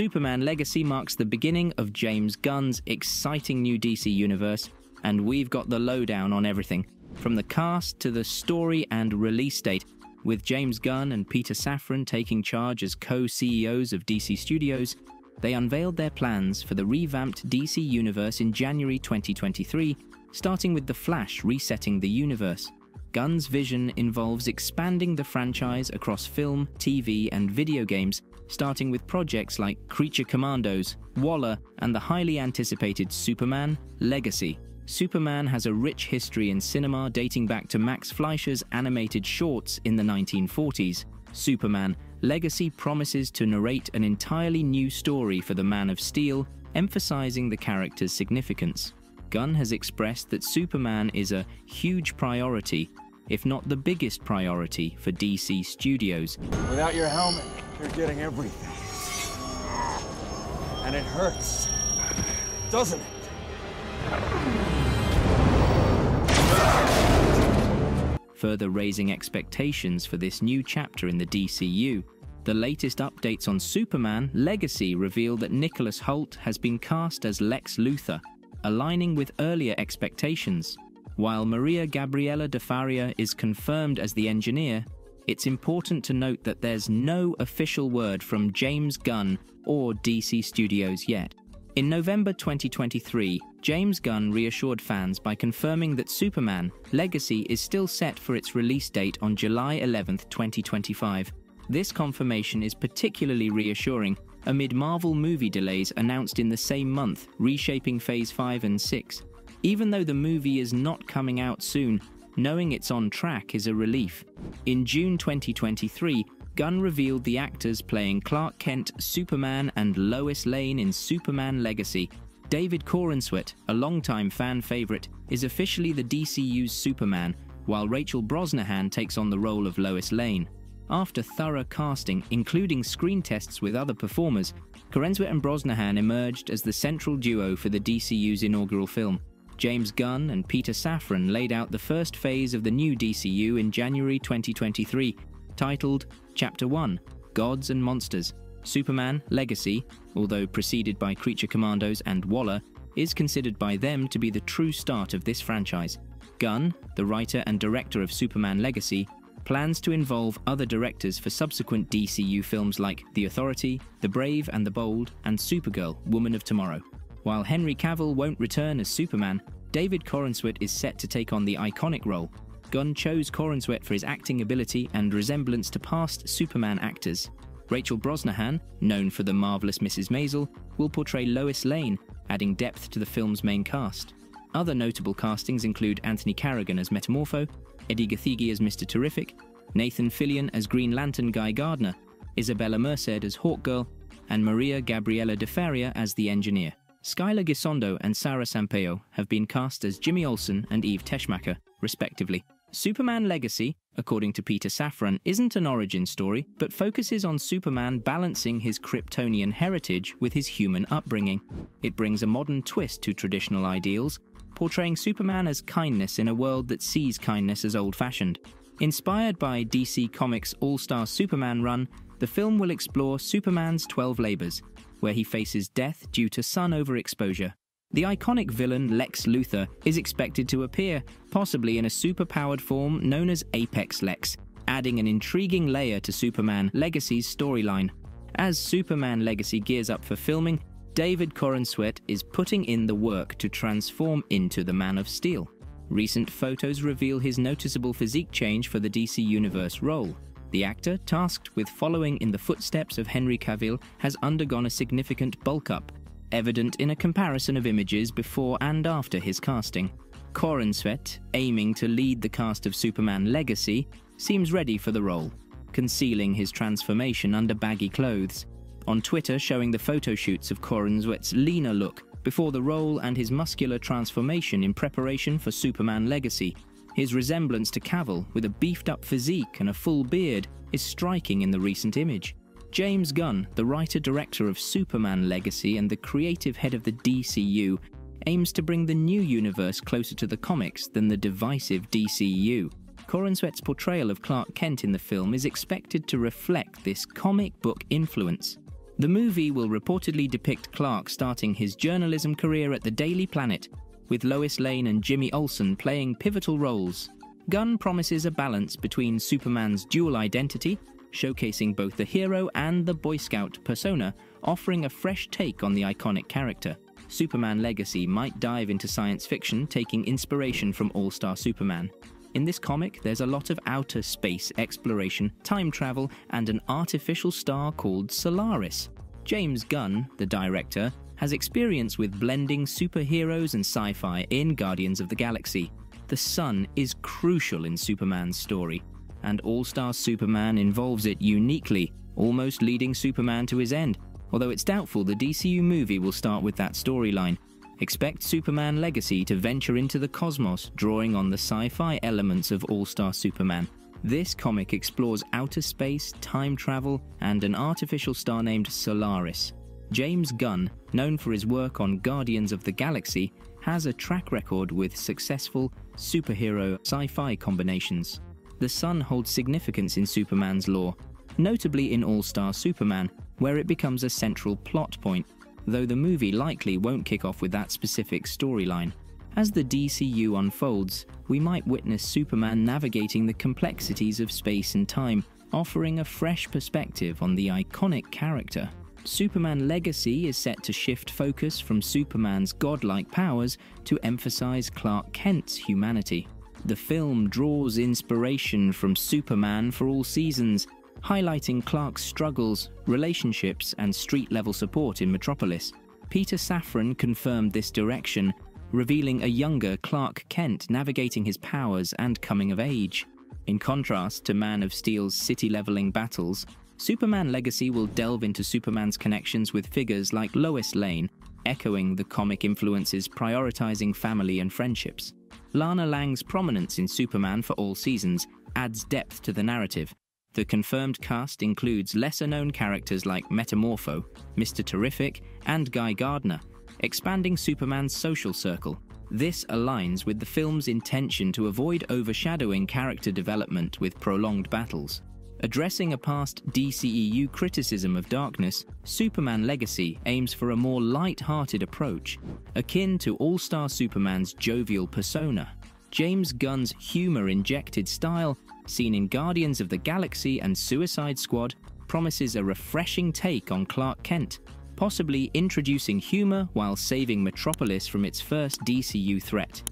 Superman Legacy marks the beginning of James Gunn's exciting new DC universe, and we've got the lowdown on everything from the cast to the story and release date. With James Gunn and Peter Safran taking charge as co CEOs of DC Studios, they unveiled their plans for the revamped DC universe in January 2023, starting with The Flash resetting the universe. Gunn's vision involves expanding the franchise across film, TV, and video games, starting with projects like Creature Commandos, Waller, and the highly anticipated Superman Legacy. Superman has a rich history in cinema dating back to Max Fleischer's animated shorts in the 1940s. Superman Legacy promises to narrate an entirely new story for the Man of Steel, emphasizing the character's significance. Gunn has expressed that Superman is a huge priority, if not the biggest priority, for DC Studios. Without your helmet, you're getting everything. And it hurts, doesn't it? Further raising expectations for this new chapter in the DCU. The latest updates on Superman Legacy reveal that Nicholas Hoult has been cast as Lex Luthor, aligning with earlier expectations. While Maria Gabriela de Faria is confirmed as the engineer, it's important to note that there's no official word from James Gunn or DC Studios yet. In November 2023, James Gunn reassured fans by confirming that Superman Legacy is still set for its release date on July 11, 2025. This confirmation is particularly reassuring amid Marvel movie delays announced in the same month, reshaping Phase 5 and 6. Even though the movie is not coming out soon, knowing it's on track is a relief. In June 2023, Gunn revealed the actors playing Clark Kent, Superman, and Lois Lane in Superman Legacy. David Corenswet, a longtime fan favorite, is officially the DCU's Superman, while Rachel Brosnahan takes on the role of Lois Lane. After thorough casting, including screen tests with other performers, Corenswet and Brosnahan emerged as the central duo for the DCU's inaugural film. James Gunn and Peter Safran laid out the first phase of the new DCU in January 2023, titled Chapter 1 Gods and Monsters. Superman Legacy, although preceded by Creature Commandos and Waller, is considered by them to be the true start of this franchise. Gunn, the writer and director of Superman Legacy, plans to involve other directors for subsequent DCU films like The Authority, The Brave and the Bold, and Supergirl Woman of Tomorrow. While Henry Cavill won't return as Superman, David Corenswet is set to take on the iconic role. Gunn chose Corenswet for his acting ability and resemblance to past Superman actors. Rachel Brosnahan, known for the marvelous Mrs. Maisel, will portray Lois Lane, adding depth to the film's main cast. Other notable castings include Anthony Carrigan as Metamorpho, Edi Gathegi as Mr. Terrific, Nathan Fillion as Green Lantern Guy Gardner, Isabella Merced as Hawkgirl, and Maria Gabriela de Faria as the engineer. Skylar Gisondo and Sara Sampaio have been cast as Jimmy Olsen and Eve Teschmacher, respectively. Superman Legacy, according to Peter Safran, isn't an origin story, but focuses on Superman balancing his Kryptonian heritage with his human upbringing. It brings a modern twist to traditional ideals, portraying Superman as kindness in a world that sees kindness as old fashioned. Inspired by DC Comics' All Star Superman run, the film will explore Superman's 12 labors, where he faces death due to sun overexposure. The iconic villain Lex Luthor is expected to appear, possibly in a superpowered form known as Apex Lex, adding an intriguing layer to Superman Legacy's storyline. As Superman Legacy gears up for filming, David Corenswet is putting in the work to transform into the Man of Steel. Recent photos reveal his noticeable physique change for the DC Universe role. The actor, tasked with following in the footsteps of Henry Cavill, has undergone a significant bulk up, evident in a comparison of images before and after his casting. Corenswet, aiming to lead the cast of Superman Legacy, seems ready for the role, concealing his transformation under baggy clothes. On Twitter, showing the photo shoots of Corenswet's leaner look before the role and his muscular transformation in preparation for Superman Legacy. His resemblance to Cavill, with a beefed up physique and a full beard, is striking in the recent image. James Gunn, the writer director of Superman Legacy and the creative head of the DCU, aims to bring the new universe closer to the comics than the divisive DCU. Corenswet's portrayal of Clark Kent in the film is expected to reflect this comic book influence. The movie will reportedly depict Clark starting his journalism career at the Daily Planet, with Lois Lane and Jimmy Olsen playing pivotal roles. Gunn promises a balance between Superman's dual identity, showcasing both the hero and the Boy Scout persona, offering a fresh take on the iconic character. Superman Legacy might dive into science fiction, taking inspiration from All Star Superman. In this comic, there's a lot of outer space exploration, time travel, and an artificial star called Solaris. James Gunn, the director, has experience with blending superheroes and sci fi in Guardians of the Galaxy. The sun is crucial in Superman's story, and All Star Superman involves it uniquely, almost leading Superman to his end, although it's doubtful the DCU movie will start with that storyline. Expect Superman Legacy to venture into the cosmos, drawing on the sci fi elements of All Star Superman. This comic explores outer space, time travel, and an artificial star named Solaris. James Gunn, known for his work on Guardians of the Galaxy, has a track record with successful superhero sci fi combinations. The sun holds significance in Superman's lore, notably in All Star Superman, where it becomes a central plot point though the movie likely won't kick off with that specific storyline. As the DCU unfolds, we might witness Superman navigating the complexities of space and time, offering a fresh perspective on the iconic character. Superman Legacy is set to shift focus from Superman's godlike powers to emphasize Clark Kent's humanity. The film draws inspiration from Superman for all seasons, highlighting Clark's struggles, relationships, and street level support in Metropolis. Peter Safran confirmed this direction, revealing a younger Clark Kent navigating his powers and coming of age. In contrast to Man of Steel's city leveling battles, Superman Legacy will delve into Superman's connections with figures like Lois Lane, echoing the comic influences prioritizing family and friendships. Lana Lang's prominence in Superman for all seasons adds depth to the narrative, the confirmed cast includes lesser known characters like Metamorpho, Mr. Terrific, and Guy Gardner, expanding Superman's social circle. This aligns with the film's intention to avoid overshadowing character development with prolonged battles. Addressing a past DCEU criticism of darkness, Superman Legacy aims for a more light-hearted approach, akin to All-Star Superman's jovial persona. James Gunn's humor-injected style seen in Guardians of the Galaxy and Suicide Squad, promises a refreshing take on Clark Kent, possibly introducing humor while saving Metropolis from its first DCU threat.